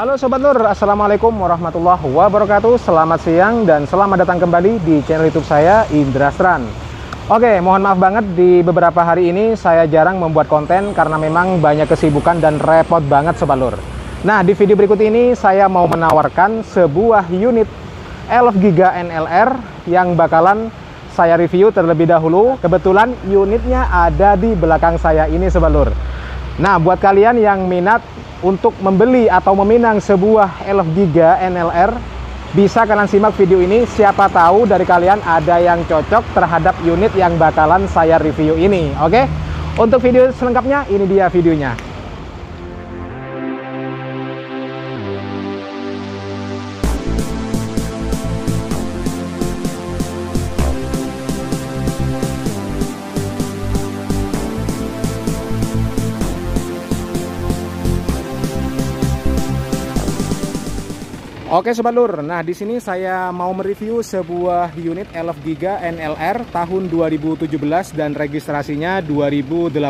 Halo Sobat Nur, Assalamualaikum warahmatullahi wabarakatuh. Selamat siang dan selamat datang kembali di channel youtube saya Indra Stran Oke, mohon maaf banget di beberapa hari ini saya jarang membuat konten karena memang banyak kesibukan dan repot banget Sobat Nur. Nah, di video berikut ini saya mau menawarkan sebuah unit 11 GB NLR yang bakalan saya review terlebih dahulu. Kebetulan unitnya ada di belakang saya ini Sobat Nur. Nah, buat kalian yang minat untuk membeli atau meminang sebuah 11 GB NLR bisa kalian simak video ini. Siapa tahu dari kalian ada yang cocok terhadap unit yang bakalan saya review ini oke? Untuk video selengkapnya ini dia videonya Oke Sobat Lur, nah di sini saya mau mereview sebuah unit 11 GB NLR tahun 2017 dan registrasinya 2018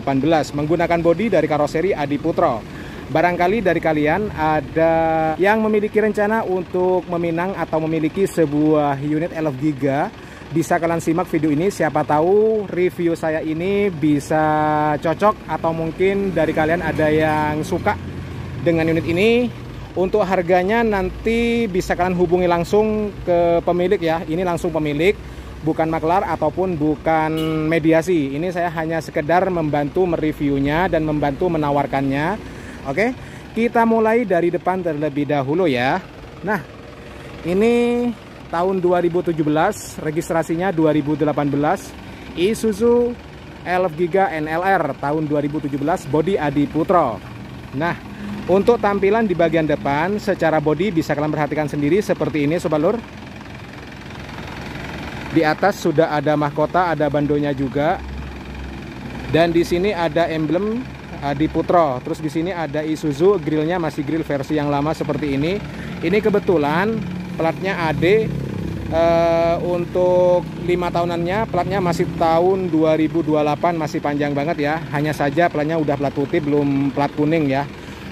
menggunakan bodi dari karoseri Adi Putro. Barangkali dari kalian ada yang memiliki rencana untuk meminang atau memiliki sebuah unit 11 GB bisa kalian simak video ini. Siapa tahu review saya ini bisa cocok atau mungkin dari kalian ada yang suka dengan unit ini untuk harganya nanti bisa kalian hubungi langsung ke pemilik ya. Ini langsung pemilik, bukan maklar ataupun bukan mediasi. Ini saya hanya sekedar membantu mereviewnya dan membantu menawarkannya. Oke, kita mulai dari depan terlebih dahulu ya. Nah, ini tahun 2017, registrasinya 2018. Isuzu Elf Giga NLR tahun 2017 body Adi Putro. Nah, untuk tampilan di bagian depan secara body bisa kalian perhatikan sendiri seperti ini Sobat Lur. Di atas sudah ada mahkota, ada bandonya juga. Dan di sini ada emblem Adi Putro. Terus di sini ada Isuzu, grillnya masih grill versi yang lama seperti ini. Ini kebetulan platnya AD e, eh, untuk lima tahunannya platnya masih tahun 2028 masih panjang banget ya hanya saja platnya udah plat putih belum plat kuning ya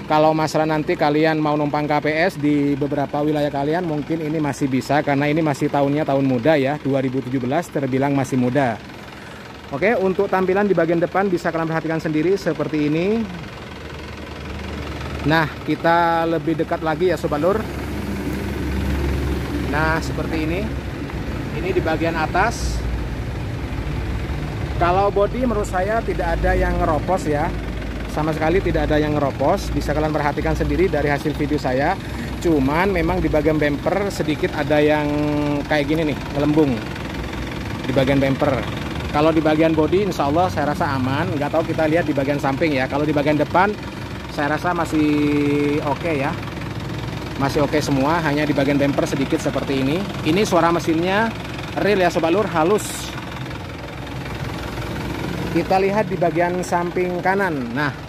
kalau masalah nanti kalian mau numpang KPS di beberapa wilayah kalian mungkin ini masih bisa karena ini masih tahunnya tahun muda ya 2017 terbilang masih muda. Oke untuk tampilan di bagian depan bisa kalian perhatikan sendiri seperti ini. Nah kita lebih dekat lagi ya Sobat Lur. Nah seperti ini. Ini di bagian atas. Kalau body menurut saya tidak ada yang ngeropos ya sama sekali tidak ada yang ngeropos. Bisa kalian perhatikan sendiri dari hasil video saya. Cuman memang di bagian bumper sedikit ada yang kayak gini nih melembung di bagian bumper. Kalau di bagian body insya Allah saya rasa aman. Nggak tahu kita lihat di bagian samping ya. Kalau di bagian depan saya rasa masih oke okay ya. Masih oke okay semua hanya di bagian bumper sedikit seperti ini. Ini suara mesinnya real ya sobat lur? Halus. Kita lihat di bagian samping kanan. Nah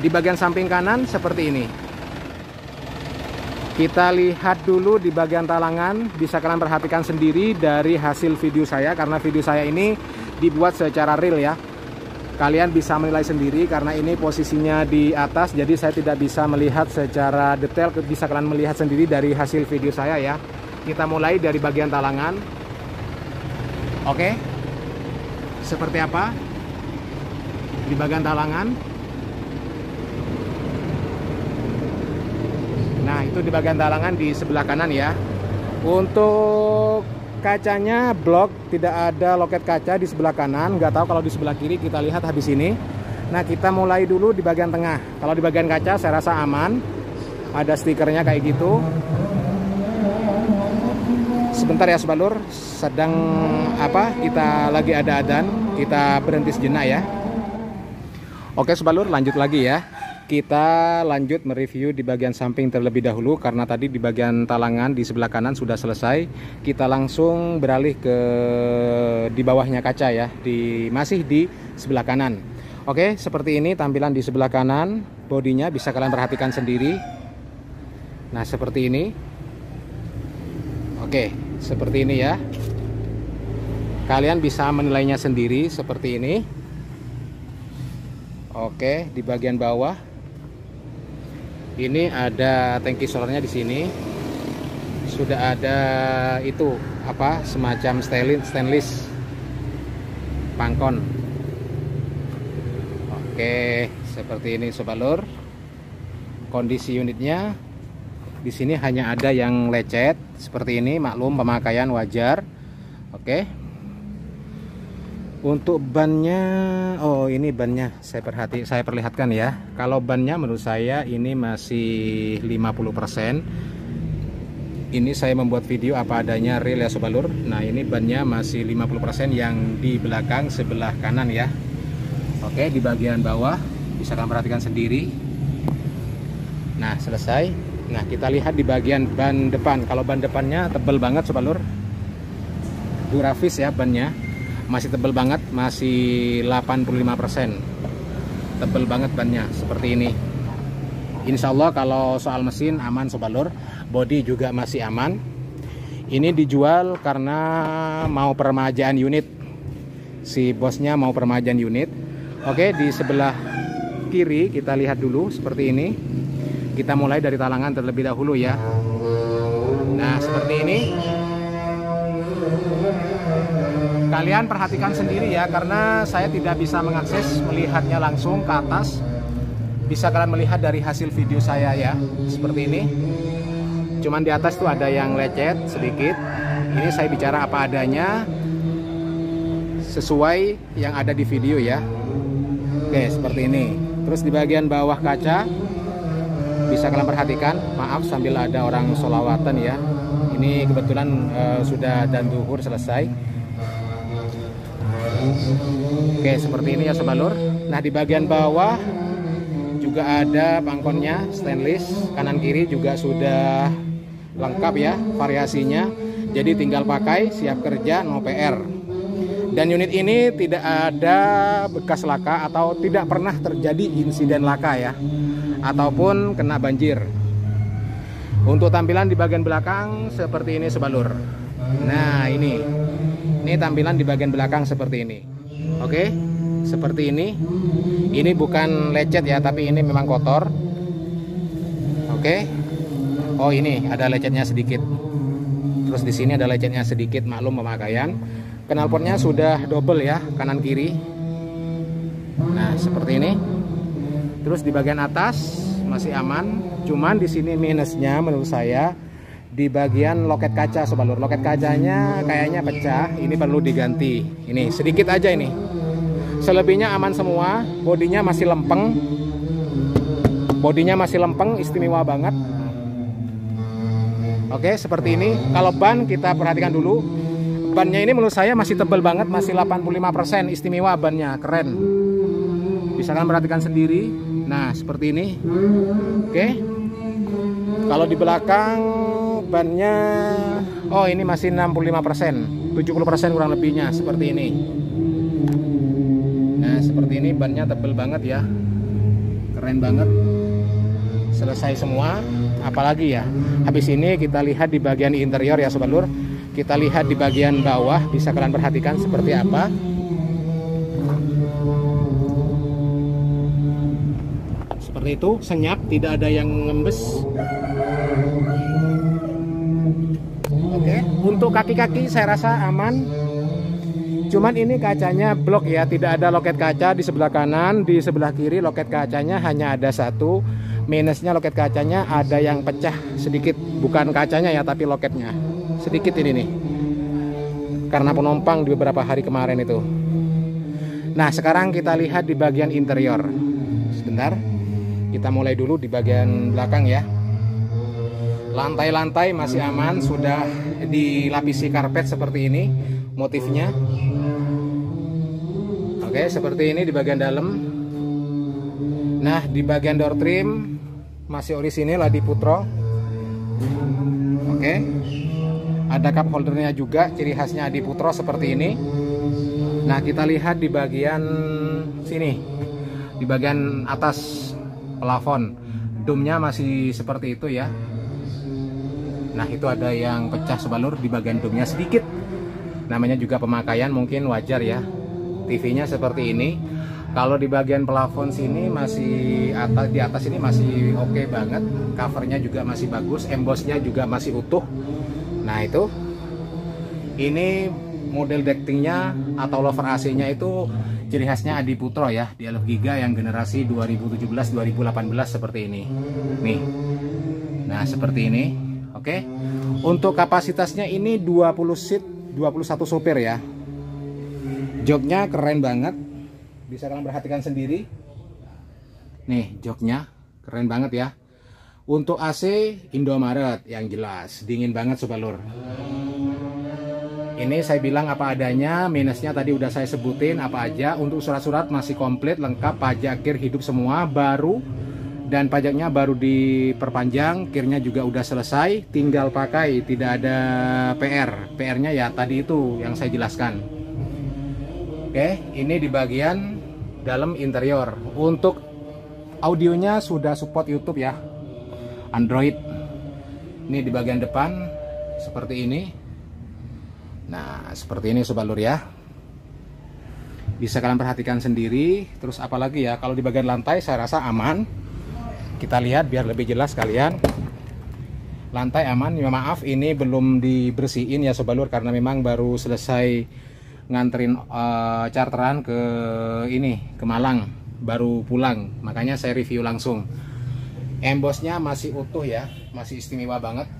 di bagian samping kanan seperti ini. Kita lihat dulu di bagian talangan. Bisa kalian perhatikan sendiri dari hasil video saya karena video saya ini dibuat secara real ya. Kalian bisa menilai sendiri karena ini posisinya di atas jadi saya tidak bisa melihat secara detail. Bisa kalian melihat sendiri dari hasil video saya ya. Kita mulai dari bagian talangan. Oke. Seperti apa? Di bagian talangan nah itu di bagian talangan di sebelah kanan ya. Untuk kacanya blok tidak ada loket kaca di sebelah kanan. Nggak tahu kalau di sebelah kiri kita lihat habis ini. Nah kita mulai dulu di bagian tengah. Kalau di bagian kaca saya rasa aman. Ada stikernya kayak gitu. Sebentar ya sebalur. Sedang apa kita lagi ada adan kita berhenti sejenak ya. Oke Sobat lanjut lagi ya kita lanjut mereview di bagian samping terlebih dahulu karena tadi di bagian talangan di sebelah kanan sudah selesai. Kita langsung beralih ke di bawahnya kaca ya di masih di sebelah kanan. Oke seperti ini tampilan di sebelah kanan. Bodinya bisa kalian perhatikan sendiri. Nah seperti ini. Oke seperti ini ya. Kalian bisa menilainya sendiri seperti ini. Oke, di bagian bawah. Ini ada tangki solarnya di sini. Sudah ada itu apa semacam stainless stainless pangkon. Oke seperti ini sobat lur. Kondisi unitnya di sini hanya ada yang lecet seperti ini maklum pemakaian wajar. Oke untuk bannya oh ini bannya. Saya perhati saya perlihatkan ya. Kalau bannya menurut saya ini masih 50% ini saya membuat video apa adanya real ya sobalur nah ini bannya masih 50% yang di belakang sebelah kanan ya. Oke di bagian bawah. Bisa kalian perhatikan sendiri. Nah selesai. Nah kita lihat di bagian ban depan. Kalau ban depannya tebel banget sobalur durafis ya bannya masih tebel banget masih 85% tebel banget bannya seperti ini. Insya Allah kalau soal mesin aman sobat body juga masih aman. Ini dijual karena mau permajaan unit. Si bosnya mau permajaan unit. Oke di sebelah kiri kita lihat dulu seperti ini. Kita mulai dari talangan terlebih dahulu ya. Nah seperti ini kalian perhatikan sendiri ya karena saya tidak bisa mengakses melihatnya langsung ke atas. Bisa kalian melihat dari hasil video saya ya seperti ini. Cuman di atas tuh ada yang lecet sedikit. Ini saya bicara apa adanya sesuai yang ada di video ya. Oke seperti ini. Terus di bagian bawah kaca bisa kalian perhatikan. Maaf sambil ada orang solawatan ya. Ini kebetulan uh, sudah dan duhur selesai Oke, seperti ini ya sobat lur. Nah, di bagian bawah juga ada pangkonnya stainless, kanan kiri juga sudah lengkap ya variasinya. Jadi tinggal pakai, siap kerja, no PR. Dan unit ini tidak ada bekas laka atau tidak pernah terjadi insiden laka ya ataupun kena banjir. Untuk tampilan di bagian belakang seperti ini sebalur. Nah, ini ini tampilan di bagian belakang seperti ini. Oke? Seperti ini. Ini bukan lecet ya tapi ini memang kotor. Oke? Oh ini ada lecetnya sedikit. Terus di sini ada lecetnya sedikit maklum pemakaian. Knalpotnya sudah double ya kanan kiri. Nah seperti ini. Terus di bagian atas masih aman. Cuman di sini minusnya menurut saya di bagian loket kaca sobat lur. Loket kacanya kayaknya pecah. Ini perlu diganti. Ini sedikit aja ini. Selebihnya aman semua. Bodinya masih lempeng. Bodinya masih lempeng istimewa banget. Oke seperti ini. Kalau ban kita perhatikan dulu. Bannya ini menurut saya masih tebal banget masih 85% istimewa bannya. Keren. Bisa kalian perhatikan sendiri. Nah seperti ini. Oke. Kalau di belakang bannya oh ini masih 65% 70% kurang lebihnya seperti ini. Nah seperti ini bannya tebel banget ya. Keren banget. Selesai semua apalagi ya. Habis ini kita lihat di bagian interior ya sobat lur. Kita lihat di bagian bawah bisa kalian perhatikan seperti apa. Seperti itu senyap tidak ada yang ngembes Oke, untuk kaki-kaki saya rasa aman. Cuman ini kacanya blok ya, tidak ada loket kaca di sebelah kanan, di sebelah kiri loket kacanya hanya ada satu. Minusnya loket kacanya ada yang pecah sedikit, bukan kacanya ya, tapi loketnya. Sedikit ini nih. Karena penumpang di beberapa hari kemarin itu. Nah, sekarang kita lihat di bagian interior. Sebentar. Kita mulai dulu di bagian belakang ya. Lantai-lantai masih aman, sudah dilapisi karpet seperti ini motifnya. Oke, seperti ini di bagian dalam. Nah, di bagian door trim masih orisinil di Putro. Oke. Ada cup holdernya juga, ciri khasnya di Putro seperti ini. Nah, kita lihat di bagian sini. Di bagian atas plafon. Domnya masih seperti itu ya Nah itu ada yang pecah sebalur di bagian domnya sedikit. Namanya juga pemakaian mungkin wajar ya. TV-nya seperti ini. Kalau di bagian plafon sini masih atas di atas ini masih oke okay banget. Covernya juga masih bagus embossnya juga masih utuh. Nah itu. Ini model dectingnya atau lover AC nya itu ciri khasnya Adi Putro ya di LF Giga yang generasi 2017-2018 seperti ini. Nih. Nah seperti ini oke? Okay. untuk kapasitasnya ini 20 seat 21 sopir ya. Joknya keren banget. Bisa kalian perhatikan sendiri. Nih joknya keren banget ya. Untuk AC Indomaret yang jelas. Dingin banget sobat lur. Ini saya bilang apa adanya minusnya tadi udah saya sebutin apa aja. Untuk surat-surat masih komplit lengkap pajak kir hidup semua. Baru dan pajaknya baru diperpanjang kirnya juga udah selesai tinggal pakai tidak ada PR PR nya ya tadi itu yang saya jelaskan oke ini di bagian dalam interior untuk audionya sudah support YouTube ya Android ini di bagian depan seperti ini Nah, seperti ini sobat lur ya. Bisa kalian perhatikan sendiri. Terus apalagi ya, kalau di bagian lantai saya rasa aman. Kita lihat biar lebih jelas kalian. Lantai aman, ya maaf ini belum dibersihin ya sobat lur karena memang baru selesai nganterin uh, charteran ke ini, ke Malang. Baru pulang, makanya saya review langsung. Embossnya masih utuh ya, masih istimewa banget.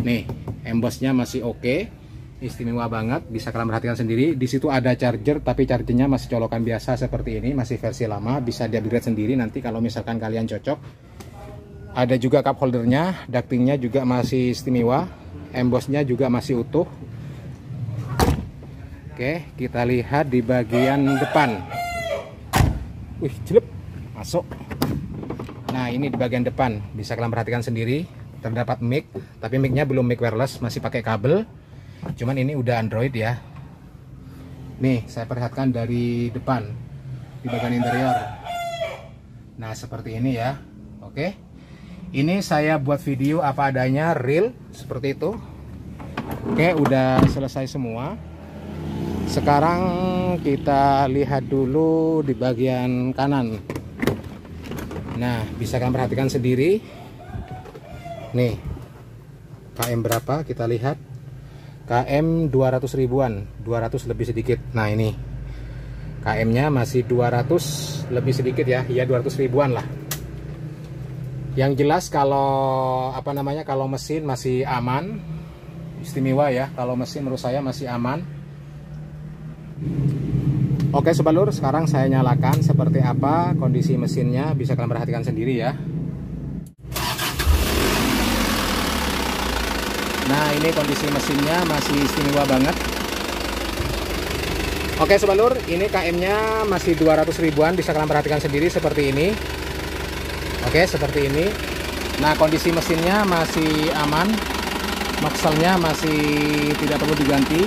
Nih, embossnya masih oke. Okay istimewa banget bisa kalian perhatikan sendiri. Di situ ada charger tapi chargernya masih colokan biasa seperti ini masih versi lama bisa di upgrade sendiri nanti kalau misalkan kalian cocok. Ada juga cup holdernya ductingnya juga masih istimewa embossnya juga masih utuh. Oke kita lihat di bagian depan. Wih jelek. Masuk. Nah ini di bagian depan. Bisa kalian perhatikan sendiri. Terdapat mic tapi micnya belum mic wireless masih pakai kabel cuman ini udah Android ya. Nih saya perlihatkan dari depan di bagian interior. Nah seperti ini ya. Oke. Ini saya buat video apa adanya real seperti itu. Oke udah selesai semua. Sekarang kita lihat dulu di bagian kanan. Nah bisa kalian perhatikan sendiri. Nih KM berapa kita lihat KM 200 ribuan 200 lebih sedikit. Nah ini. KM nya masih 200 lebih sedikit ya. Ya 200 ribuan lah. Yang jelas kalau apa namanya kalau mesin masih aman. Istimewa ya kalau mesin menurut saya masih aman. Oke Sobat Lur sekarang saya nyalakan seperti apa kondisi mesinnya. Bisa kalian perhatikan sendiri ya Nah ini kondisi mesinnya masih istimewa banget. Oke Sobat ini KM nya masih 200 ribuan bisa kalian perhatikan sendiri seperti ini. Oke seperti ini. Nah kondisi mesinnya masih aman. Makselnya masih tidak perlu diganti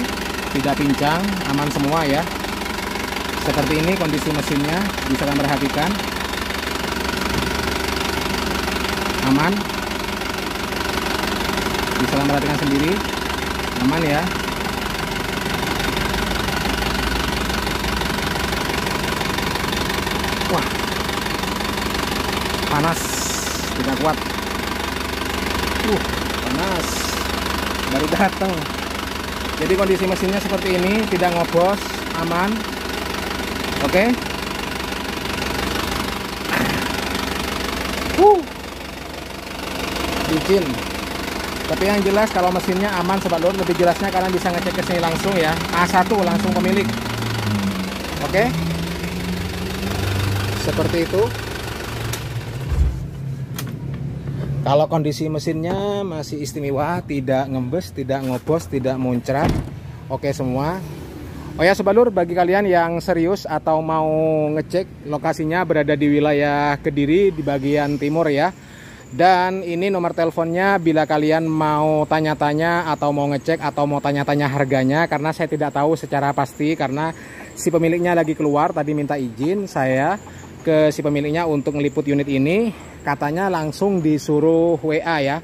Tidak pincang aman semua ya. Seperti ini kondisi mesinnya bisa kalian perhatikan. Aman bisa kalian perhatikan sendiri. Aman ya. Wah. Panas. Tidak kuat. Uh panas. Baru datang. Jadi kondisi mesinnya seperti ini tidak ngobos aman. Oke. Okay. uh licin tapi yang jelas kalau mesinnya aman sobat lur lebih jelasnya kalian bisa ngecek ke sini langsung ya. A1 langsung pemilik. Oke? Seperti itu. Kalau kondisi mesinnya masih istimewa tidak ngembes tidak ngobos tidak muncrat. Oke semua. Oh ya Sobat Lur, bagi kalian yang serius atau mau ngecek lokasinya berada di wilayah Kediri di bagian timur ya dan ini nomor teleponnya bila kalian mau tanya-tanya atau mau ngecek atau mau tanya-tanya harganya karena saya tidak tahu secara pasti karena si pemiliknya lagi keluar tadi minta izin saya ke si pemiliknya untuk ngeliput unit ini. Katanya langsung disuruh WA ya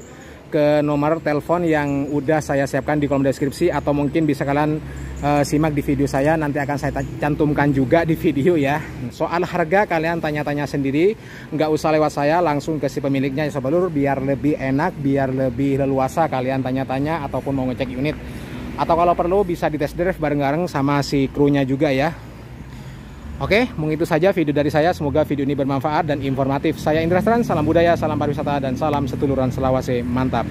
ke nomor telepon yang udah saya siapkan di kolom deskripsi atau mungkin bisa kalian uh, simak di video saya. Nanti akan saya cantumkan juga di video ya. Soal harga kalian tanya-tanya sendiri. Nggak usah lewat saya langsung ke si pemiliknya ya sobat lur biar lebih enak biar lebih leluasa kalian tanya-tanya ataupun mau ngecek unit. Atau kalau perlu bisa di test drive bareng-bareng sama si krunya juga ya Oke, mungkin itu saja video dari saya. Semoga video ini bermanfaat dan informatif. Saya Indra Stran, salam budaya, salam pariwisata, dan salam setuluran Selawase. Mantap!